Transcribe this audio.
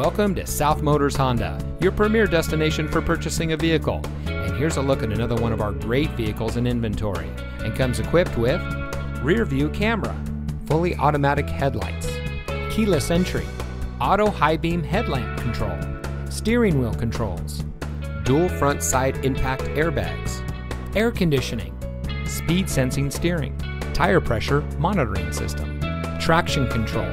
Welcome to South Motors Honda, your premier destination for purchasing a vehicle. And here's a look at another one of our great vehicles in inventory and comes equipped with rear view camera, fully automatic headlights, keyless entry, auto high beam headlamp control, steering wheel controls, dual front side impact airbags, air conditioning, speed sensing steering, tire pressure monitoring system, traction control,